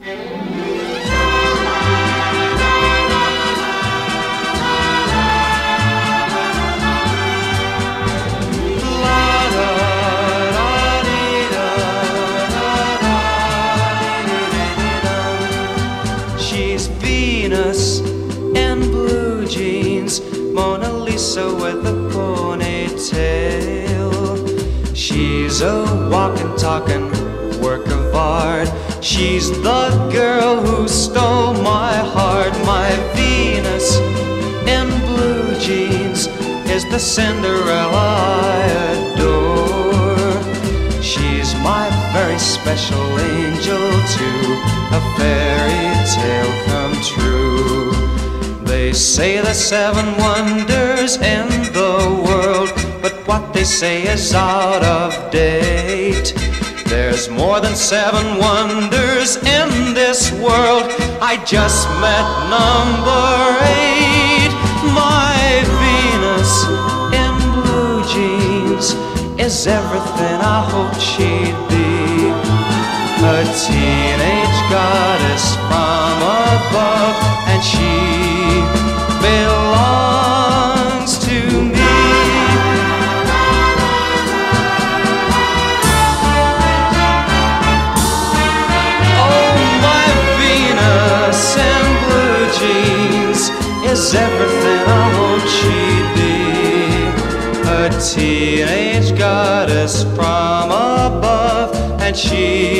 She's Venus in blue jeans, Mona Lisa with a ponytail. She's a walking, She's the girl who stole my heart, my Venus in blue jeans is the Cinderella I adore. She's my very special angel too, a fairy tale come true. They say the seven wonders in the world, but what they say is out of date. There's more than seven wonders in this world. I just met number eight. My Venus in blue jeans is everything I hoped she'd is everything I hoped she'd be. A teenage goddess from above, and she.